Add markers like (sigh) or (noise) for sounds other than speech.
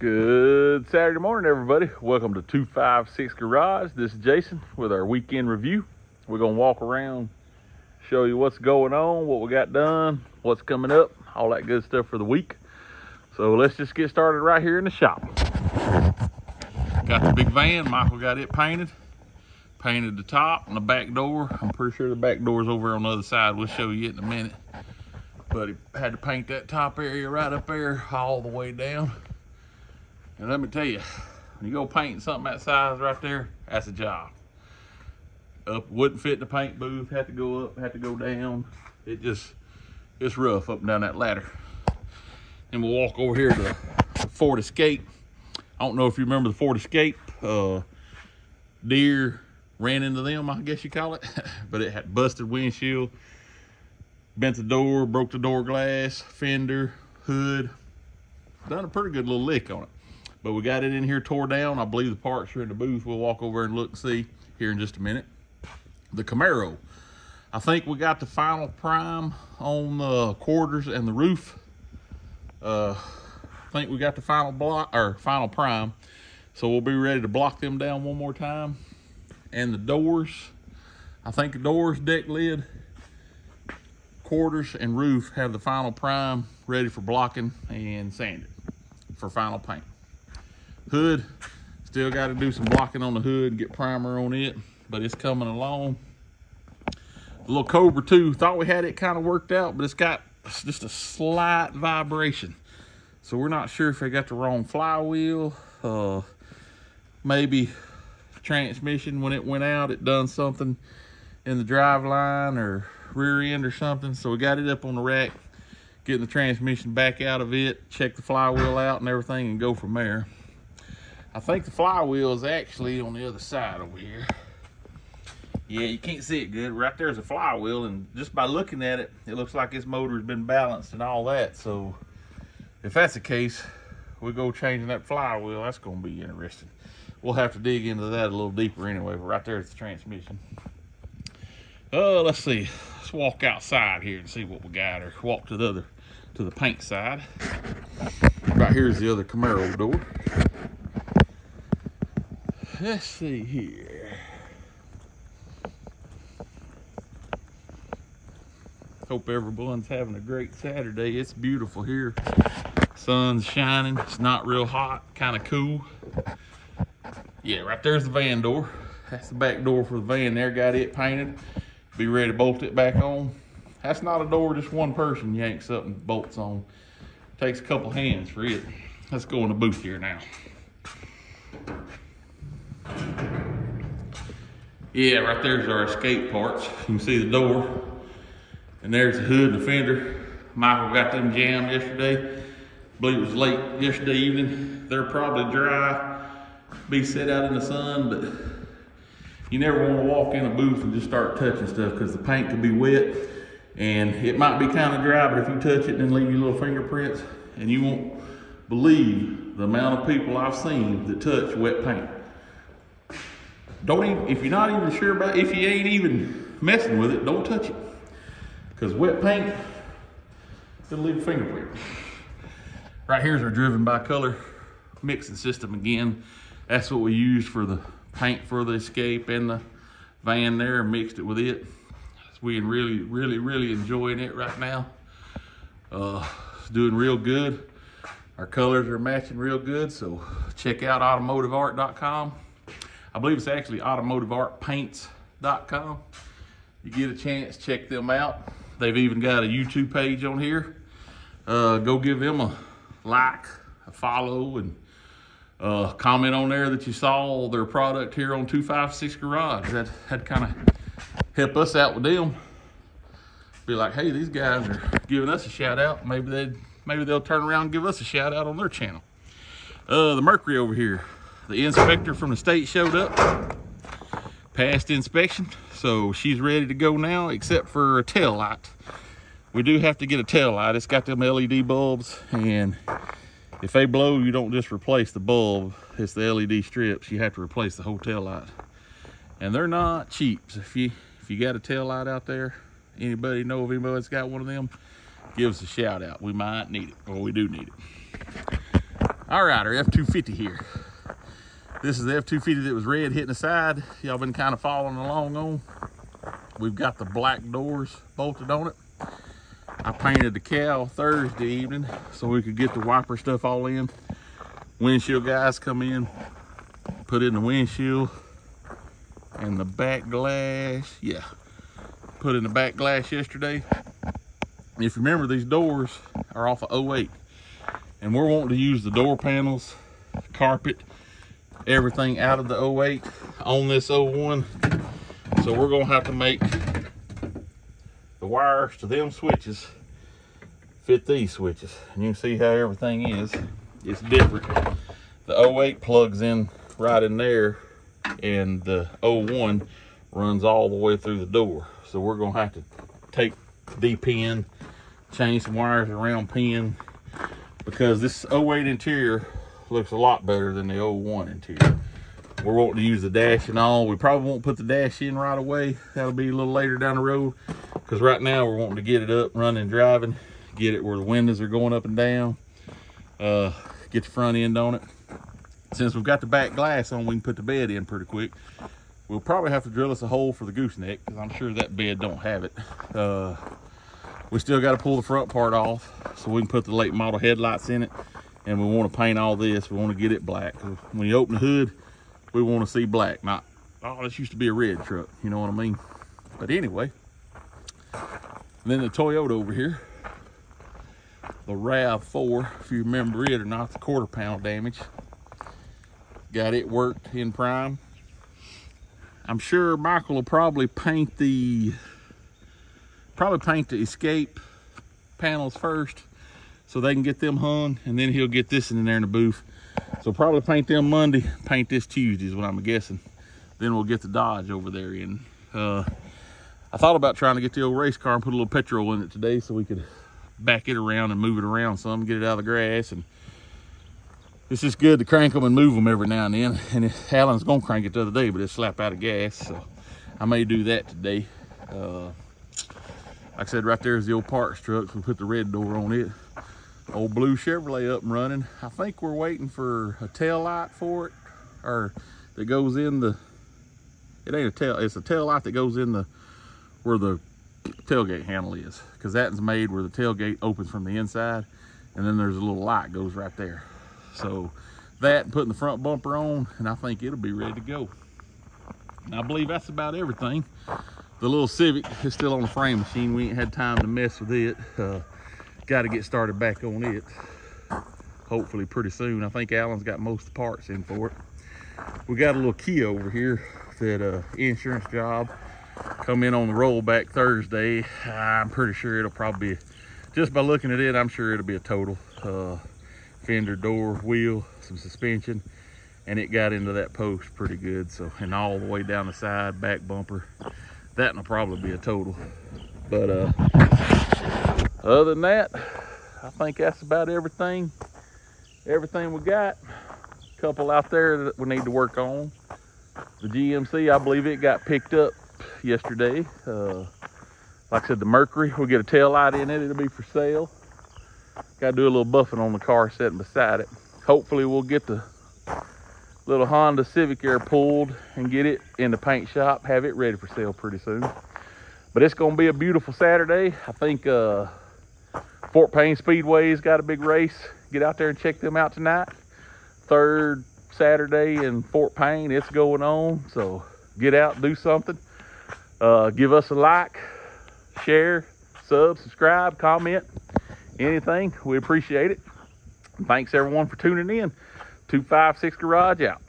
Good Saturday morning, everybody. Welcome to 256 Garage. This is Jason with our weekend review. We're going to walk around, show you what's going on, what we got done, what's coming up, all that good stuff for the week. So let's just get started right here in the shop. Got the big van. Michael got it painted. Painted the top and the back door. I'm pretty sure the back door's over on the other side. We'll show you it in a minute. But he had to paint that top area right up there all the way down. And let me tell you, when you go painting something that size right there, that's a job. Up wouldn't fit in the paint booth, had to go up, had to go down. It just, it's rough up and down that ladder. And we'll walk over here to Ford Escape. I don't know if you remember the Ford Escape. Uh, deer ran into them, I guess you call it. (laughs) but it had busted windshield, bent the door, broke the door glass, fender, hood. Done a pretty good little lick on it. But we got it in here tore down. I believe the parts are in the booth. We'll walk over and look see here in just a minute. The Camaro. I think we got the final prime on the quarters and the roof. Uh, I think we got the final block or final prime. So we'll be ready to block them down one more time. And the doors, I think the doors, deck lid, quarters, and roof have the final prime ready for blocking and sanding for final paint. Hood, still got to do some blocking on the hood, get primer on it, but it's coming along. The little Cobra 2, thought we had it kind of worked out, but it's got just a slight vibration. So we're not sure if they got the wrong flywheel. Uh, maybe transmission, when it went out, it done something in the drive line or rear end or something. So we got it up on the rack, getting the transmission back out of it, check the flywheel out and everything and go from there. I think the flywheel is actually on the other side over here. Yeah, you can't see it good. Right there's a flywheel, and just by looking at it, it looks like this motor's been balanced and all that. So if that's the case, we go changing that flywheel. That's going to be interesting. We'll have to dig into that a little deeper anyway, but right there's the transmission. Uh, let's see. Let's walk outside here and see what we got, or walk to the other, to the paint side. Right here's the other Camaro door let's see here. Hope everyone's having a great Saturday. It's beautiful here. Sun's shining. It's not real hot, kind of cool. Yeah, right there's the van door. That's the back door for the van there. Got it painted. Be ready to bolt it back on. That's not a door just one person yanks up and bolts on. Takes a couple hands for it. Let's go in the booth here now. Yeah, right there's our escape parts. You can see the door. And there's the hood and the fender. Michael got them jammed yesterday. Believe it was late yesterday evening. They're probably dry, be set out in the sun, but you never want to walk in a booth and just start touching stuff because the paint could be wet and it might be kind of dry, but if you touch it and leave your little fingerprints, and you won't believe the amount of people I've seen that touch wet paint. Don't even, if you're not even sure about, if you ain't even messing with it, don't touch it. Because wet paint, it'll leave a fingerprint. Right here's our driven by color mixing system again. That's what we used for the paint for the Escape and the van there, mixed it with it. We're really, really, really enjoying it right now. Uh, it's doing real good. Our colors are matching real good, so check out automotiveart.com. I believe it's actually automotiveartpaints.com. You get a chance, check them out. They've even got a YouTube page on here. Uh, go give them a like, a follow, and uh, comment on there that you saw their product here on 256 Garage. That had kind of help us out with them. Be like, hey, these guys are giving us a shout out. Maybe they maybe they'll turn around and give us a shout out on their channel. Uh, the Mercury over here. The inspector from the state showed up, passed inspection, so she's ready to go now, except for a tail light. We do have to get a tail light. It's got them LED bulbs, and if they blow, you don't just replace the bulb. It's the LED strips. You have to replace the whole tail light. And they're not cheap. So if you if you got a tail light out there, anybody know of anybody that's got one of them, give us a shout out. We might need it, or we do need it. All right, our F-250 here. This is the F-250 that was red hitting the side. Y'all been kind of following along on. We've got the black doors bolted on it. I painted the cowl Thursday evening so we could get the wiper stuff all in. Windshield guys come in, put in the windshield and the back glass. Yeah, put in the back glass yesterday. If you remember, these doors are off of 08 and we're wanting to use the door panels, carpet, everything out of the 08 on this 01. So we're gonna have to make the wires to them switches fit these switches. And you can see how everything is. It's different. The 08 plugs in right in there and the 01 runs all the way through the door. So we're gonna have to take the pin, change some wires around pin because this 08 interior looks a lot better than the old 01 interior. We're wanting to use the dash and all. We probably won't put the dash in right away. That'll be a little later down the road because right now we're wanting to get it up, running, driving, get it where the windows are going up and down, uh, get the front end on it. Since we've got the back glass on, we can put the bed in pretty quick. We'll probably have to drill us a hole for the gooseneck because I'm sure that bed don't have it. Uh, we still got to pull the front part off so we can put the late model headlights in it. And we want to paint all this. We want to get it black. When you open the hood, we want to see black. Not, oh, this used to be a red truck. You know what I mean? But anyway, then the Toyota over here, the RAV4, if you remember it or not, the quarter pound damage. Got it worked in prime. I'm sure Michael will probably paint the probably paint the escape panels first so they can get them hung and then he'll get this in there in the booth so probably paint them monday paint this tuesday is what i'm guessing then we'll get the dodge over there in uh, i thought about trying to get the old race car and put a little petrol in it today so we could back it around and move it around some get it out of the grass and it's just good to crank them and move them every now and then and alan's gonna crank it the other day but it slap out of gas so i may do that today uh, like I said, right there is the old parts truck. we put the red door on it. Old blue Chevrolet up and running. I think we're waiting for a tail light for it, or that goes in the, it ain't a tail, it's a tail light that goes in the, where the tailgate handle is. Cause that's made where the tailgate opens from the inside. And then there's a little light goes right there. So that and putting the front bumper on, and I think it'll be ready to go. And I believe that's about everything the little Civic is still on the frame machine. We ain't had time to mess with it. Uh, Got to get started back on it. Hopefully pretty soon. I think Alan's got most of the parts in for it. We got a little Kia over here that uh, insurance job come in on the rollback Thursday. I'm pretty sure it'll probably be, just by looking at it, I'm sure it'll be a total. Uh, fender, door, wheel, some suspension, and it got into that post pretty good. So, and all the way down the side, back bumper that will probably be a total. But uh, other than that, I think that's about everything. Everything we got. A couple out there that we need to work on. The GMC, I believe it got picked up yesterday. Uh, like I said, the Mercury, we'll get a tail light in it. It'll be for sale. Got to do a little buffing on the car sitting beside it. Hopefully we'll get the little Honda Civic Air pulled and get it in the paint shop, have it ready for sale pretty soon. But it's gonna be a beautiful Saturday. I think uh, Fort Payne Speedway's got a big race. Get out there and check them out tonight. Third Saturday in Fort Payne, it's going on. So get out, do something. Uh, give us a like, share, sub, subscribe, comment, anything. We appreciate it. Thanks everyone for tuning in. 256 Garage out.